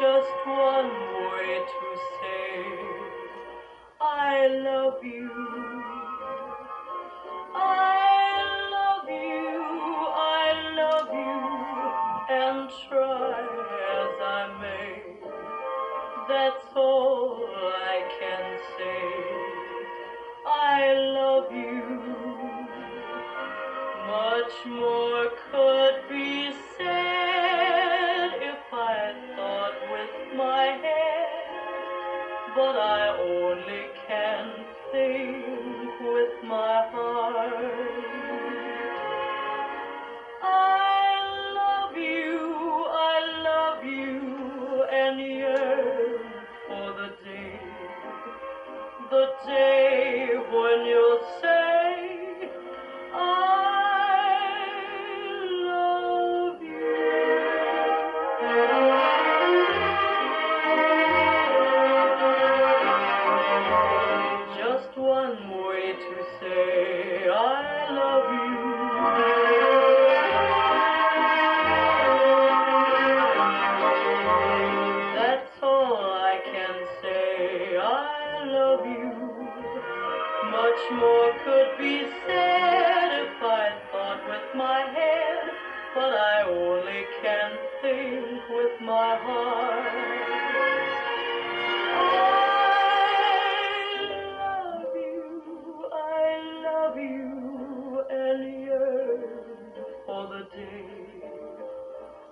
just one way to say I love you. I love you, I love you, and try as I may. That's all I can say. I love you. Much more could be said if I thought my head, but I only can think with my heart. I love you, I love you, and yearn for the day, the day when you'll say, one way to say I love you. That's all I can say. I love you. Much more could be said if I thought with my head, but I only can think with my heart.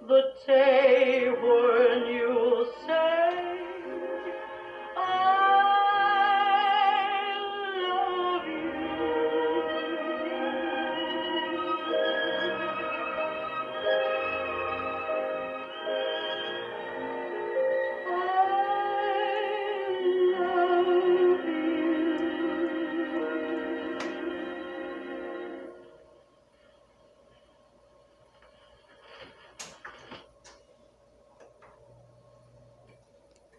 The day when say.